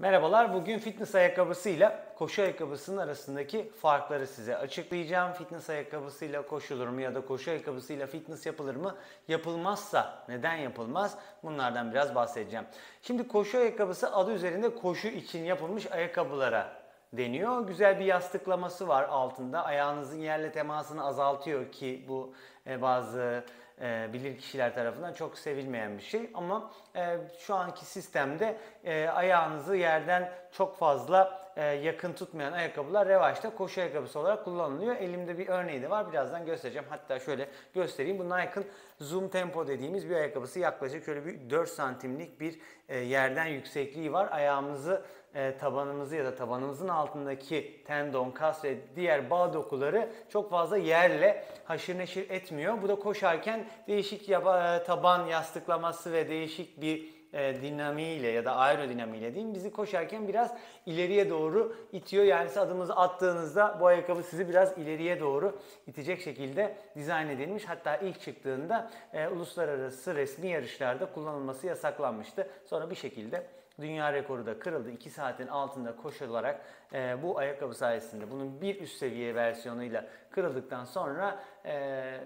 Merhabalar, bugün fitness ayakkabısıyla koşu ayakkabısının arasındaki farkları size açıklayacağım. Fitness ayakkabısıyla koşulur mu ya da koşu ayakkabısıyla fitness yapılır mı? Yapılmazsa neden yapılmaz? Bunlardan biraz bahsedeceğim. Şimdi koşu ayakkabısı adı üzerinde koşu için yapılmış ayakkabılara deniyor. Güzel bir yastıklaması var altında. Ayağınızın yerle temasını azaltıyor ki bu e, bazı e, bilir kişiler tarafından çok sevilmeyen bir şey. Ama e, şu anki sistemde e, ayağınızı yerden çok fazla e, yakın tutmayan ayakkabılar revaçta koşu ayakkabısı olarak kullanılıyor. Elimde bir örneği de var. Birazdan göstereceğim. Hatta şöyle göstereyim. Bu Nike'ın Zoom Tempo dediğimiz bir ayakkabısı. Yaklaşık şöyle bir 4 santimlik bir e, yerden yüksekliği var. Ayağımızı e, tabanımızı ya da tabanımızın altındaki tendon, kas ve diğer bağ dokuları çok fazla yerle haşır neşir etmiyor. Bu da koşarken değişik yaba, taban yastıklaması ve değişik bir e, dinamiğiyle ya da aerodinamiğiyle diyeyim bizi koşarken biraz ileriye doğru itiyor. Yani siz adımınızı attığınızda bu ayakkabı sizi biraz ileriye doğru itecek şekilde dizayn edilmiş. Hatta ilk çıktığında e, uluslararası resmi yarışlarda kullanılması yasaklanmıştı. Sonra bir şekilde Dünya rekoru da kırıldı. 2 saatin altında koşularak e, bu ayakkabı sayesinde bunun bir üst seviye versiyonuyla kırıldıktan sonra e,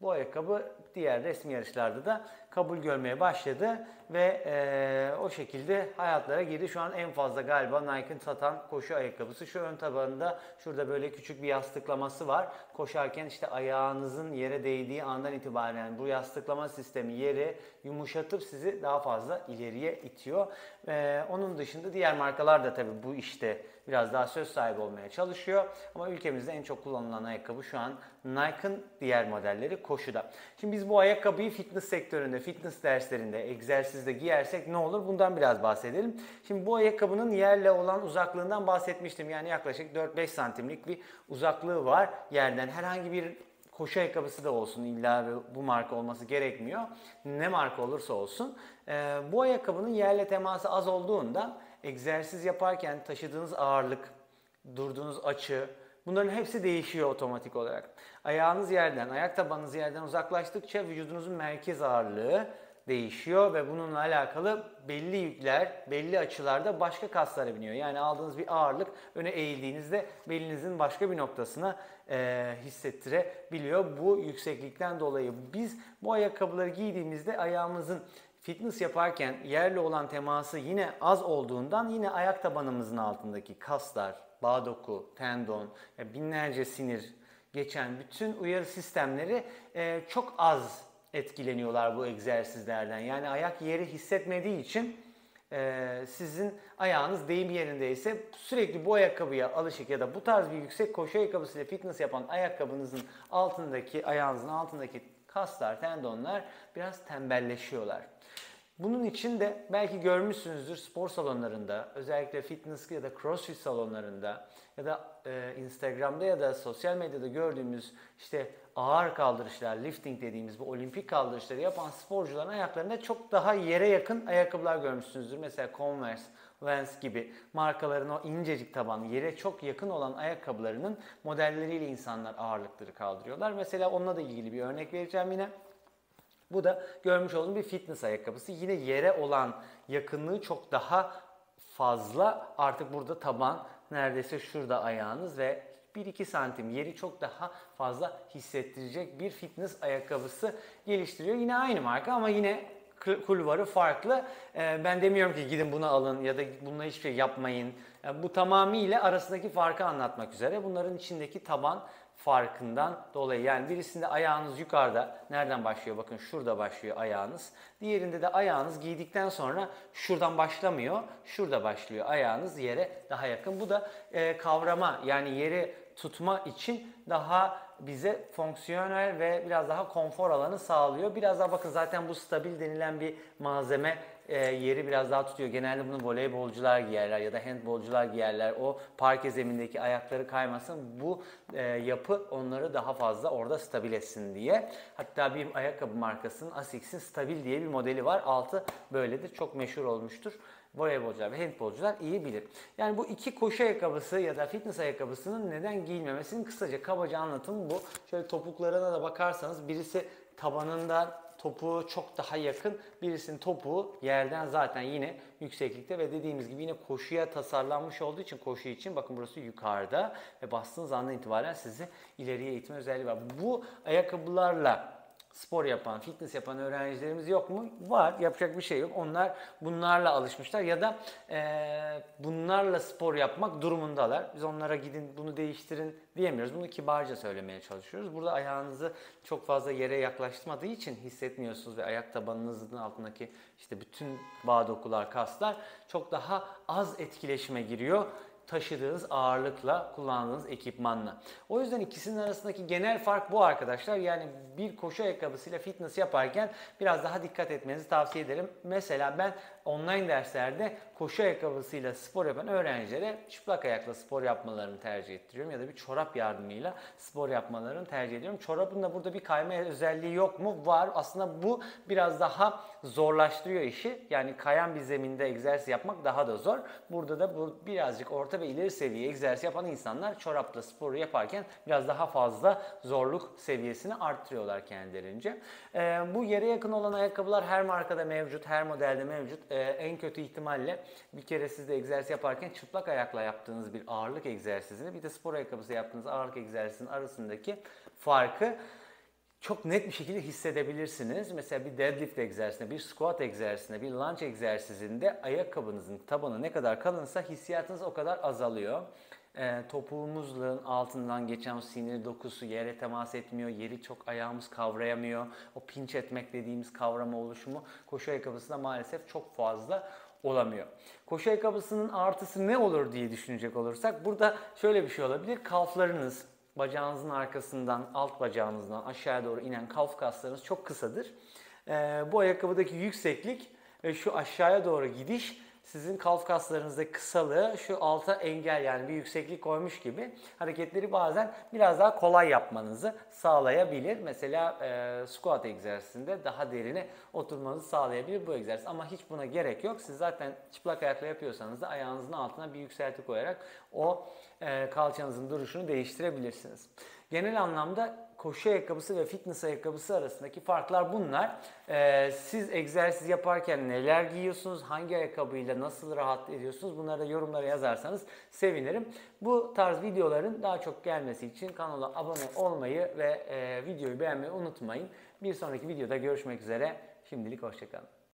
bu ayakkabı diğer resmi yarışlarda da kabul görmeye başladı ve e, o şekilde hayatlara girdi. Şu an en fazla galiba Nike'ın satan koşu ayakkabısı. Şu ön tabanında şurada böyle küçük bir yastıklaması var. Koşarken işte ayağınızın yere değdiği andan itibaren bu yastıklama sistemi yeri yumuşatıp sizi daha fazla ileriye itiyor. E, onun dışında diğer markalar da tabii bu işte biraz daha söz sahibi olmaya çalışıyor. Ama ülkemizde en çok kullanılan ayakkabı şu an Nike'ın diğer modelleri koşuda. Şimdi biz bu ayakkabıyı fitness sektöründe, fitness derslerinde, egzersizde giyersek ne olur? Bundan biraz bahsedelim. Şimdi bu ayakkabının yerle olan uzaklığından bahsetmiştim. Yani yaklaşık 4-5 santimlik bir uzaklığı var yerden. Herhangi bir koşu ayakkabısı da olsun illa bu marka olması gerekmiyor. Ne marka olursa olsun. Ee, bu ayakkabının yerle teması az olduğunda egzersiz yaparken taşıdığınız ağırlık, durduğunuz açı, bunların hepsi değişiyor otomatik olarak. Ayağınız yerden, ayak tabanınız yerden uzaklaştıkça vücudunuzun merkez ağırlığı değişiyor ve bununla alakalı belli yükler, belli açılarda başka kaslara biniyor. Yani aldığınız bir ağırlık öne eğildiğinizde belinizin başka bir noktasına e, hissettirebiliyor. Bu yükseklikten dolayı biz bu ayakkabıları giydiğimizde ayağımızın fitness yaparken yerle olan teması yine az olduğundan yine ayak tabanımızın altındaki kaslar, bağ doku, tendon, binlerce sinir geçen bütün uyarı sistemleri e, çok az etkileniyorlar bu egzersizlerden. Yani ayak yeri hissetmediği için e, sizin ayağınız deyim yerindeyse sürekli bu ayakkabıya alışık ya da bu tarz bir yüksek koşu ayakkabısıyla fitness yapan ayakkabınızın altındaki, ayağınızın altındaki kaslar, tendonlar biraz tembelleşiyorlar. Bunun için de belki görmüşsünüzdür spor salonlarında, özellikle fitness ya da crossfit salonlarında ya da e, Instagram'da ya da sosyal medyada gördüğümüz işte ağır kaldırışlar, lifting dediğimiz bu olimpik kaldırışları yapan sporcuların ayaklarında çok daha yere yakın ayakkabılar görmüşsünüzdür. Mesela Converse, Vans gibi markaların o incecik taban, yere çok yakın olan ayakkabılarının modelleriyle insanlar ağırlıkları kaldırıyorlar. Mesela onunla da ilgili bir örnek vereceğim yine. Bu da görmüş olduğum bir fitness ayakkabısı. Yine yere olan yakınlığı çok daha fazla. Artık burada taban neredeyse şurada ayağınız ve 1-2 santim yeri çok daha fazla hissettirecek bir fitness ayakkabısı geliştiriyor. Yine aynı marka ama yine kulvarı farklı. Ee, ben demiyorum ki gidin bunu alın ya da bununla hiçbir şey yapmayın. Bu tamamıyla arasındaki farkı anlatmak üzere. Bunların içindeki taban farkından dolayı. Yani birisinde ayağınız yukarıda. Nereden başlıyor? Bakın şurada başlıyor ayağınız. Diğerinde de ayağınız giydikten sonra şuradan başlamıyor. Şurada başlıyor ayağınız yere daha yakın. Bu da e, kavrama yani yeri tutma için daha bize fonksiyonel ve biraz daha konfor alanı sağlıyor. Biraz daha bakın zaten bu stabil denilen bir malzeme e, yeri biraz daha tutuyor. Genelde bunu voleybolcular giyerler ya da handbolcular giyerler. O parke zemindeki ayakları kaymasın. Bu e, yapı onları daha fazla orada stabil etsin diye. Hatta bir ayakkabı markasının Asics'in Stabil diye bir modeli var. Altı böyledir. Çok meşhur olmuştur voleybolcular ve handbolcular iyi bilir. Yani bu iki koşu ayakkabısı ya da fitness ayakkabısının neden giyilmemesinin kısaca kabaca anlatımı bu. Şöyle topuklarına da bakarsanız birisi tabanında topuğu çok daha yakın. Birisinin topuğu yerden zaten yine yükseklikte ve dediğimiz gibi yine koşuya tasarlanmış olduğu için koşu için bakın burası yukarıda ve bastığınız andan itibaren sizi ileriye itme özelliği var. Bu ayakkabılarla spor yapan, fitness yapan öğrencilerimiz yok mu? Var. Yapacak bir şey yok. Onlar bunlarla alışmışlar ya da eee, bunlarla spor yapmak durumundalar. Biz onlara gidin bunu değiştirin diyemiyoruz. Bunu kibarca söylemeye çalışıyoruz. Burada ayağınızı çok fazla yere yaklaştırmadığı için hissetmiyorsunuz ve ayak tabanınızın altındaki işte bütün bağ dokular, kaslar çok daha az etkileşime giriyor taşıdığınız ağırlıkla, kullandığınız ekipmanla. O yüzden ikisinin arasındaki genel fark bu arkadaşlar. Yani bir koşu ayakkabısıyla fitness yaparken biraz daha dikkat etmenizi tavsiye ederim. Mesela ben online derslerde koşu ayakkabısıyla spor yapan öğrencilere çıplak ayakla spor yapmalarını tercih ettiriyorum ya da bir çorap yardımıyla spor yapmalarını tercih ediyorum. Çorabın da burada bir kayma özelliği yok mu? Var. Aslında bu biraz daha zorlaştırıyor işi. Yani kayan bir zeminde egzersiz yapmak daha da zor. Burada da bu birazcık orta ve ileri seviye egzersiz yapan insanlar çorapla sporu yaparken biraz daha fazla zorluk seviyesini arttırıyorlar kendilerince. Ee, bu yere yakın olan ayakkabılar her markada mevcut, her modelde mevcut. Ee, en kötü ihtimalle bir kere siz de egzersiz yaparken çıplak ayakla yaptığınız bir ağırlık egzersizini bir de spor ayakkabısı yaptığınız ağırlık egzersizinin arasındaki farkı çok net bir şekilde hissedebilirsiniz. Mesela bir deadlift egzersizinde, bir squat egzersizinde, bir lunge egzersizinde ayakkabınızın tabanı ne kadar kalınsa hissiyatınız o kadar azalıyor. E, topuğumuzun altından geçen sinir dokusu yere temas etmiyor, yeri çok ayağımız kavrayamıyor. O pinç etmek dediğimiz kavrama oluşumu koşu ayakkabısında maalesef çok fazla olamıyor. Koşu ayakkabısının artısı ne olur diye düşünecek olursak burada şöyle bir şey olabilir. Kalflarınız, bacağınızın arkasından, alt bacağınızdan aşağıya doğru inen kalf kaslarınız çok kısadır. Ee, bu ayakkabıdaki yükseklik ve şu aşağıya doğru gidiş sizin kalf kaslarınızdaki kısalığı şu alta engel yani bir yükseklik koymuş gibi hareketleri bazen biraz daha kolay yapmanızı sağlayabilir. Mesela e, squat egzersizinde daha derine oturmanızı sağlayabilir bu egzersiz. Ama hiç buna gerek yok. Siz zaten çıplak ayakla yapıyorsanız da ayağınızın altına bir yükselti koyarak o e, kalçanızın duruşunu değiştirebilirsiniz. Genel anlamda koşu ayakkabısı ve fitness ayakkabısı arasındaki farklar bunlar. Ee, siz egzersiz yaparken neler giyiyorsunuz, hangi ayakkabıyla nasıl rahat ediyorsunuz bunları da yorumlara yazarsanız sevinirim. Bu tarz videoların daha çok gelmesi için kanala abone olmayı ve e, videoyu beğenmeyi unutmayın. Bir sonraki videoda görüşmek üzere. Şimdilik hoşçakalın.